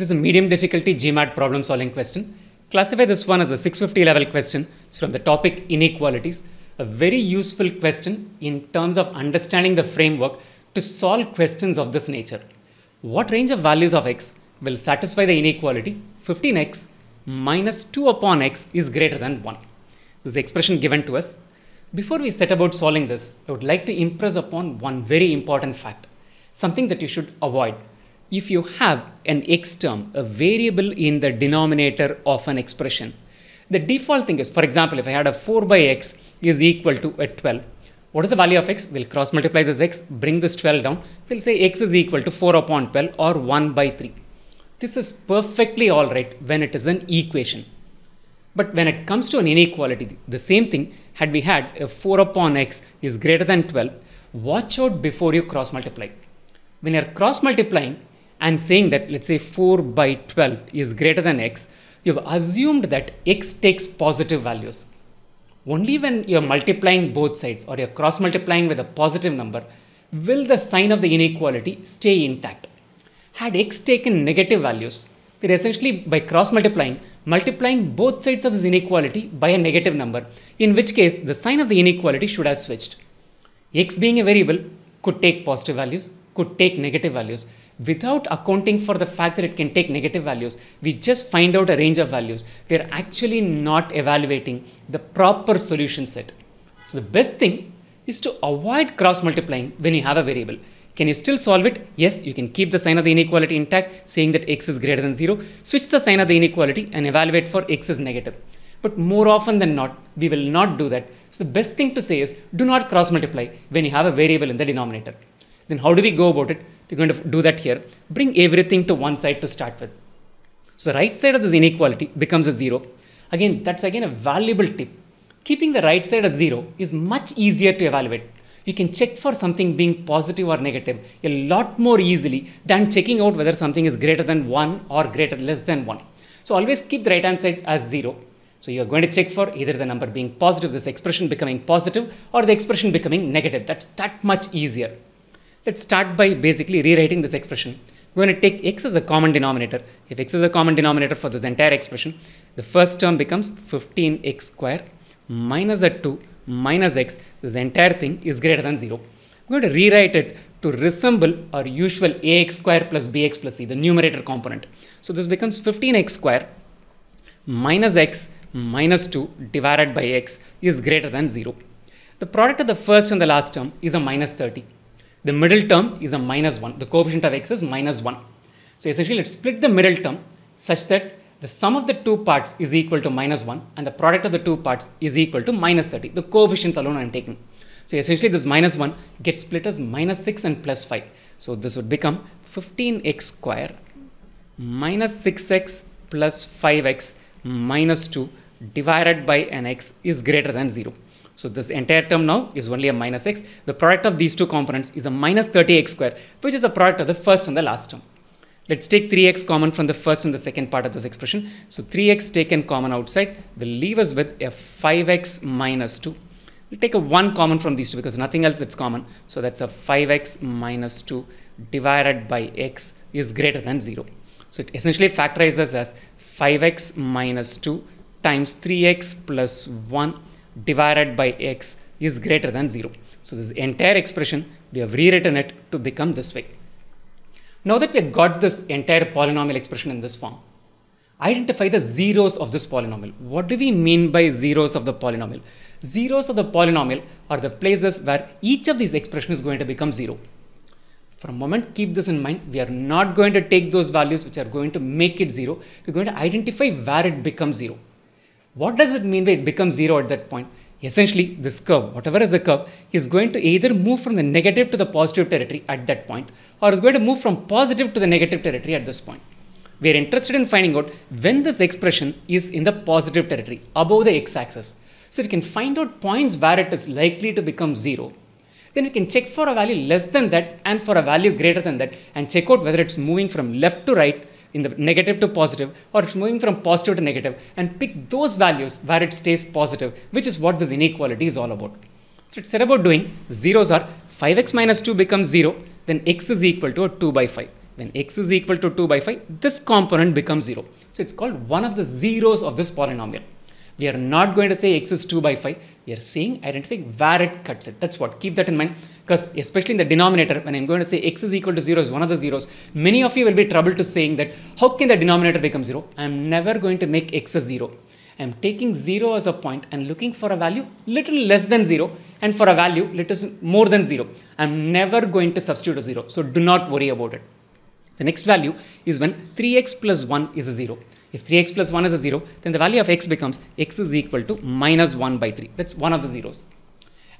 This is a medium difficulty GMAT problem solving question. Classify this one as a 650 level question. It's from the topic inequalities. A very useful question in terms of understanding the framework to solve questions of this nature. What range of values of x will satisfy the inequality 15x minus 2 upon x is greater than 1? This is the expression given to us. Before we set about solving this, I would like to impress upon one very important fact, something that you should avoid if you have an x term, a variable in the denominator of an expression, the default thing is, for example, if I had a 4 by x is equal to a 12, what is the value of x? We'll cross multiply this x, bring this 12 down. We'll say x is equal to 4 upon 12 or 1 by 3. This is perfectly all right when it is an equation. But when it comes to an inequality, the same thing, had we had a 4 upon x is greater than 12, watch out before you cross multiply. When you're cross multiplying, and saying that let's say 4 by 12 is greater than x, you've assumed that x takes positive values. Only when you're multiplying both sides or you're cross multiplying with a positive number will the sign of the inequality stay intact. Had x taken negative values, we're essentially by cross multiplying, multiplying both sides of this inequality by a negative number, in which case the sign of the inequality should have switched. x being a variable could take positive values, could take negative values without accounting for the fact that it can take negative values, we just find out a range of values. We are actually not evaluating the proper solution set. So the best thing is to avoid cross multiplying when you have a variable. Can you still solve it? Yes, you can keep the sign of the inequality intact, saying that x is greater than 0. Switch the sign of the inequality and evaluate for x is negative. But more often than not, we will not do that. So the best thing to say is do not cross multiply when you have a variable in the denominator. Then how do we go about it? We're going to do that here. Bring everything to one side to start with. So the right side of this inequality becomes a 0. Again, that's again a valuable tip. Keeping the right side as 0 is much easier to evaluate. You can check for something being positive or negative a lot more easily than checking out whether something is greater than 1 or greater less than 1. So always keep the right hand side as 0. So you're going to check for either the number being positive, this expression becoming positive, or the expression becoming negative. That's that much easier. Let's start by basically rewriting this expression. We're going to take x as a common denominator. If x is a common denominator for this entire expression, the first term becomes 15x square minus a 2 minus x. This entire thing is greater than 0. I'm going to rewrite it to resemble our usual ax square plus bx plus c, the numerator component. So this becomes 15x square minus x minus 2 divided by x is greater than 0. The product of the first and the last term is a minus 30. The middle term is a minus 1. The coefficient of x is minus 1. So essentially, let's split the middle term such that the sum of the two parts is equal to minus 1 and the product of the two parts is equal to minus 30. The coefficients alone I am taking. So essentially, this minus 1 gets split as minus 6 and plus 5. So this would become 15x square minus 6x plus 5x minus 2 divided by an x is greater than 0. So this entire term now is only a minus x. The product of these two components is a minus 30x square, which is the product of the first and the last term. Let's take 3x common from the first and the second part of this expression. So 3x taken common outside will leave us with a 5x minus 2. We'll take a 1 common from these two because nothing else that's common. So that's a 5x minus 2 divided by x is greater than 0. So it essentially factorizes as 5x minus 2 times 3x plus 1 divided by x is greater than 0. So this entire expression, we have rewritten it to become this way. Now that we have got this entire polynomial expression in this form, identify the zeros of this polynomial. What do we mean by zeros of the polynomial? Zeros of the polynomial are the places where each of these expressions is going to become zero. For a moment, keep this in mind. We are not going to take those values which are going to make it zero. We're going to identify where it becomes zero. What does it mean by it becomes zero at that point? Essentially, this curve, whatever is a curve, is going to either move from the negative to the positive territory at that point, or is going to move from positive to the negative territory at this point. We are interested in finding out when this expression is in the positive territory, above the x-axis. So we can find out points where it is likely to become zero. Then we can check for a value less than that and for a value greater than that and check out whether it's moving from left to right in the negative to positive or it's moving from positive to negative and pick those values where it stays positive, which is what this inequality is all about. So it's said about doing zeros are 5x minus 2 becomes 0, then x is equal to a 2 by 5. when x is equal to 2 by 5, this component becomes 0. So it's called one of the zeros of this polynomial. We are not going to say x is 2 by 5. We are saying identifying where it cuts it. That's what. Keep that in mind because especially in the denominator, when I'm going to say x is equal to 0 is one of the zeros, many of you will be troubled to saying that how can the denominator become 0? I'm never going to make x a 0. I'm taking 0 as a point and looking for a value little less than 0 and for a value little more than 0. I'm never going to substitute a 0. So do not worry about it. The next value is when 3x plus 1 is a 0. If 3x plus 1 is a 0, then the value of x becomes x is equal to minus 1 by 3. That's one of the zeros.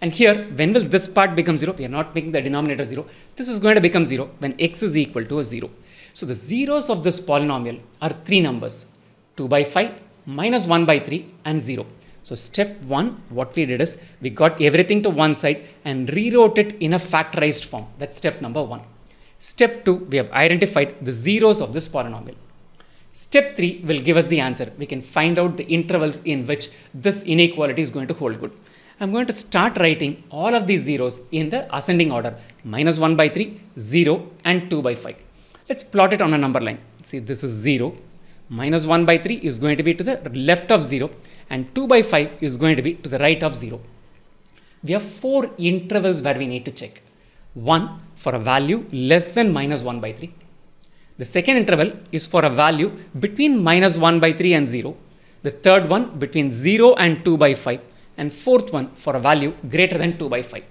And here, when will this part become 0? We are not making the denominator 0. This is going to become 0 when x is equal to a 0. So the zeros of this polynomial are three numbers, 2 by 5, minus 1 by 3 and 0. So step 1, what we did is we got everything to one side and rewrote it in a factorized form. That's step number 1. Step 2, we have identified the zeros of this polynomial. Step 3 will give us the answer. We can find out the intervals in which this inequality is going to hold good. I'm going to start writing all of these zeros in the ascending order. Minus 1 by 3, 0 and 2 by 5. Let's plot it on a number line. See this is 0, minus 1 by 3 is going to be to the left of 0 and 2 by 5 is going to be to the right of 0. We have four intervals where we need to check. One for a value less than minus 1 by 3. The second interval is for a value between minus 1 by 3 and 0. The third one between 0 and 2 by 5. And fourth one for a value greater than 2 by 5.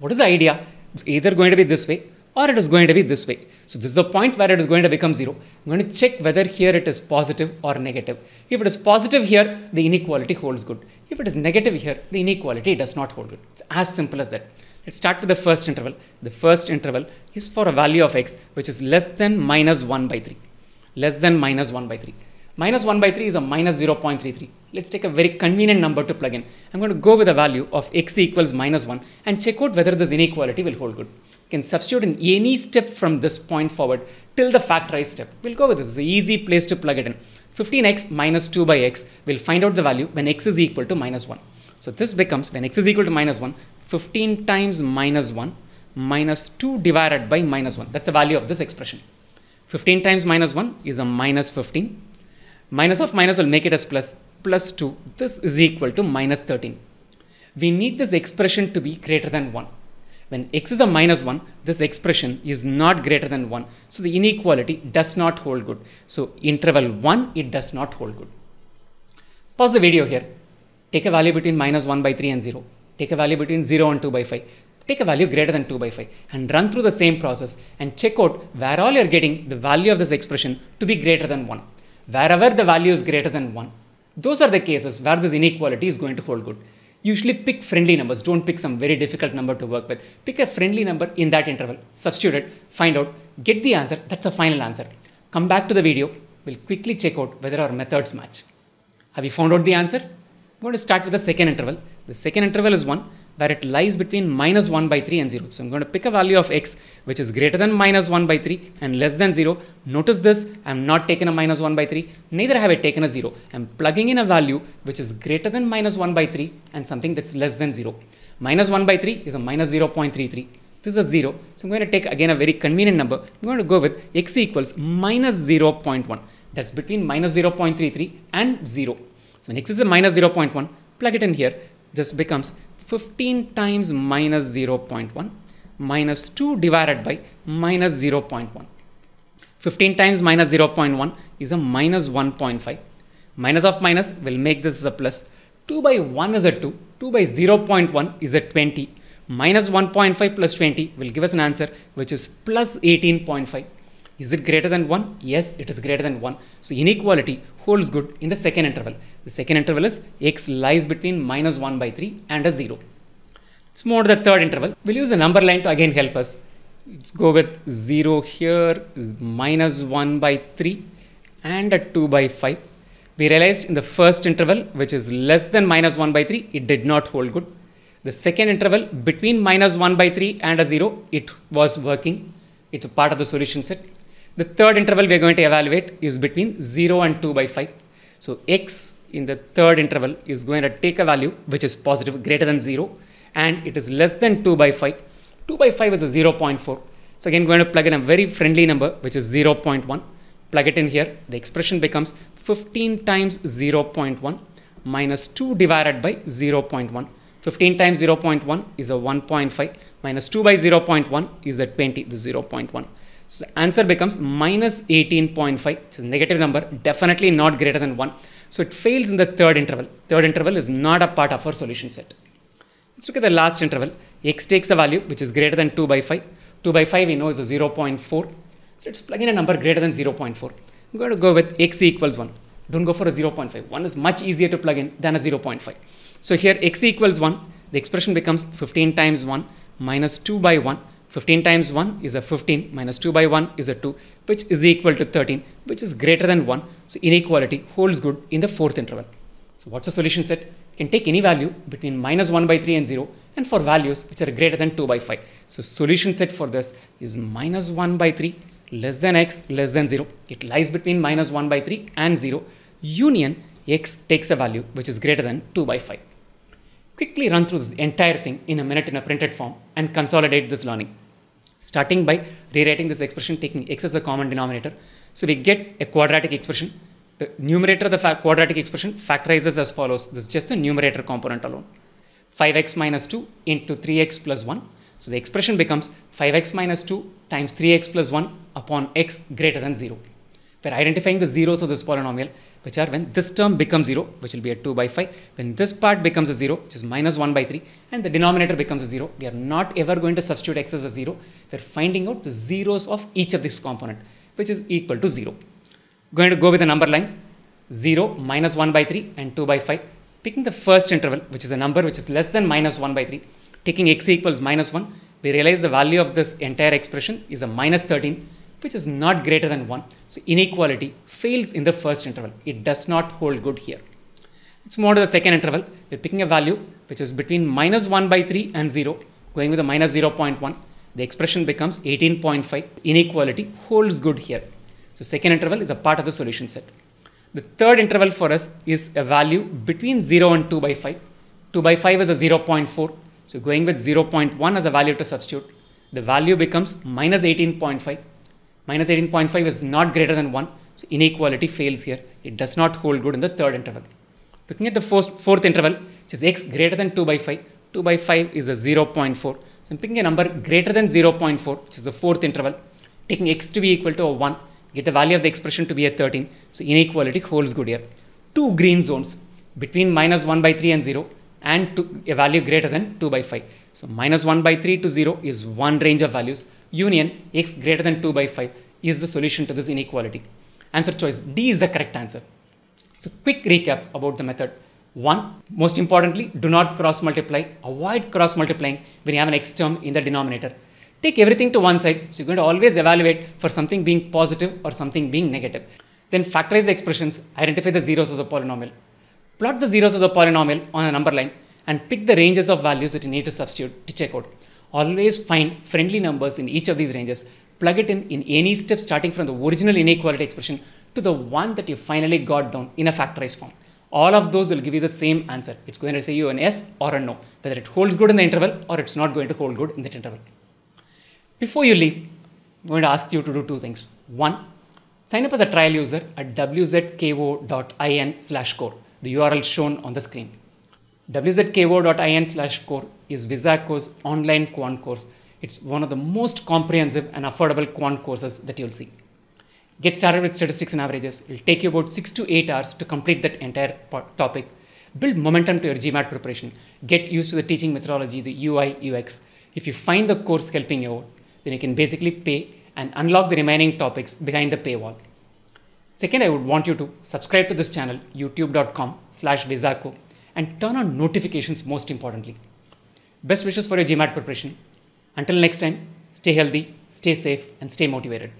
What is the idea? It's either going to be this way or it is going to be this way. So this is the point where it is going to become 0. I'm going to check whether here it is positive or negative. If it is positive here, the inequality holds good. If it is negative here, the inequality does not hold good. It's as simple as that. Let's start with the first interval. The first interval is for a value of x which is less than minus 1 by 3. Less than minus 1 by 3. Minus 1 by 3 is a minus 0.33. Let's take a very convenient number to plug in. I'm going to go with a value of x equals minus 1 and check out whether this inequality will hold good You can substitute in any step from this point forward till the factorized step. We'll go with this. It's an easy place to plug it in. 15x minus 2 by x, we'll find out the value when x is equal to minus 1. So this becomes, when x is equal to minus 1, 15 times minus 1 minus 2 divided by minus 1. That's the value of this expression. 15 times minus 1 is a minus 15. Minus of minus will make it as plus, plus 2. This is equal to minus 13. We need this expression to be greater than 1. When x is a minus 1, this expression is not greater than 1. So the inequality does not hold good. So interval 1, it does not hold good. Pause the video here. Take a value between minus 1 by 3 and 0. Take a value between 0 and 2 by 5. Take a value greater than 2 by 5 and run through the same process and check out where all you're getting the value of this expression to be greater than 1. Wherever the value is greater than 1, those are the cases where this inequality is going to hold good usually pick friendly numbers. Don't pick some very difficult number to work with. Pick a friendly number in that interval, substitute it, find out, get the answer. That's the final answer. Come back to the video. We'll quickly check out whether our methods match. Have you found out the answer? I'm going to start with the second interval. The second interval is 1 where it lies between minus 1 by 3 and 0. So I'm going to pick a value of x which is greater than minus 1 by 3 and less than 0. Notice this, I'm not taking a minus 1 by 3, neither have I taken a 0. I'm plugging in a value which is greater than minus 1 by 3 and something that's less than 0. Minus 1 by 3 is a minus 0.33. This is a 0. So I'm going to take again a very convenient number. I'm going to go with x equals minus 0.1. That's between minus 0.33 and 0. So when x is a minus 0.1, plug it in here. This becomes 15 times minus 0.1 minus 2 divided by minus 0.1. 15 times minus 0.1 is a minus 1.5. Minus of minus will make this a plus. 2 by 1 is a 2. 2 by 0.1 is a 20. Minus 1.5 plus 20 will give us an answer which is plus 18.5. Is it greater than 1? Yes, it is greater than 1. So inequality holds good in the second interval. The second interval is x lies between minus 1 by 3 and a 0. Let's move to the third interval. We'll use the number line to again help us. Let's go with 0 here, minus 1 by 3 and a 2 by 5. We realized in the first interval, which is less than minus 1 by 3, it did not hold good. The second interval between minus 1 by 3 and a 0, it was working. It's a part of the solution set. The third interval we are going to evaluate is between 0 and 2 by 5. So x in the third interval is going to take a value which is positive greater than 0 and it is less than 2 by 5. 2 by 5 is a 0.4. So again, going to plug in a very friendly number, which is 0.1. Plug it in here. The expression becomes 15 times 0.1 minus 2 divided by 0.1. 15 times 0.1 is a 1.5 minus 2 by 0.1 is a 20, the 0.1. So the answer becomes minus 18.5. It's a negative number, definitely not greater than 1. So it fails in the third interval. Third interval is not a part of our solution set. Let's look at the last interval. x takes a value which is greater than 2 by 5. 2 by 5 we know is a 0.4. So let's plug in a number greater than 0.4. I'm going to go with x equals 1. Don't go for a 0.5. 1 is much easier to plug in than a 0.5. So here x equals 1. The expression becomes 15 times 1 minus 2 by 1 15 times 1 is a 15 minus 2 by 1 is a 2 which is equal to 13 which is greater than 1 so inequality holds good in the fourth interval. So what's the solution set? You can take any value between minus 1 by 3 and 0 and for values which are greater than 2 by 5 so solution set for this is minus 1 by 3 less than x less than 0 it lies between minus 1 by 3 and 0 union x takes a value which is greater than 2 by 5 quickly run through this entire thing in a minute in a printed form and consolidate this learning. Starting by rewriting this expression, taking x as a common denominator. So we get a quadratic expression. The numerator of the quadratic expression factorizes as follows. This is just the numerator component alone. 5x minus 2 into 3x plus 1. So the expression becomes 5x minus 2 times 3x plus 1 upon x greater than 0. We're identifying the zeros of this polynomial, which are when this term becomes 0, which will be a 2 by 5, when this part becomes a 0, which is minus 1 by 3, and the denominator becomes a 0. We are not ever going to substitute x as a 0. We're finding out the zeros of each of this component, which is equal to 0. Going to go with a number line 0, minus 1 by 3, and 2 by 5. Picking the first interval, which is a number which is less than minus 1 by 3, taking x equals minus 1, we realize the value of this entire expression is a minus 13 which is not greater than 1. So inequality fails in the first interval. It does not hold good here. Let's move on to the second interval. We're picking a value which is between minus 1 by 3 and 0, going with a minus 0.1. The expression becomes 18.5. Inequality holds good here. So second interval is a part of the solution set. The third interval for us is a value between 0 and 2 by 5. 2 by 5 is a 0.4. So going with 0.1 as a value to substitute, the value becomes minus 18.5 minus 18.5 is not greater than 1. So inequality fails here. It does not hold good in the third interval. Looking at the first, fourth interval, which is x greater than 2 by 5. 2 by 5 is a 0.4. So I'm picking a number greater than 0.4, which is the fourth interval, taking x to be equal to a 1, get the value of the expression to be a 13. So inequality holds good here. Two green zones between minus 1 by 3 and 0 and two, a value greater than 2 by 5. So minus 1 by 3 to 0 is one range of values. Union x greater than 2 by 5 is the solution to this inequality. Answer choice D is the correct answer. So quick recap about the method. One, most importantly, do not cross multiply. Avoid cross multiplying when you have an x term in the denominator. Take everything to one side. So you're going to always evaluate for something being positive or something being negative. Then factorize the expressions, identify the zeros of the polynomial. Plot the zeros of the polynomial on a number line and pick the ranges of values that you need to substitute to check out. Always find friendly numbers in each of these ranges. Plug it in in any step starting from the original inequality expression to the one that you finally got down in a factorized form. All of those will give you the same answer. It's going to say you an yes or a no, whether it holds good in the interval or it's not going to hold good in that interval. Before you leave, I'm going to ask you to do two things. One, sign up as a trial user at wzko.in slash core, the URL shown on the screen. wzko.in slash core is Wizako's online quant course. It's one of the most comprehensive and affordable quant courses that you'll see. Get started with statistics and averages. It'll take you about six to eight hours to complete that entire topic. Build momentum to your GMAT preparation. Get used to the teaching methodology, the UI, UX. If you find the course helping you out, then you can basically pay and unlock the remaining topics behind the paywall. Second, I would want you to subscribe to this channel, youtube.com slash Visaco, and turn on notifications most importantly. Best wishes for your GMAT preparation. Until next time, stay healthy, stay safe, and stay motivated.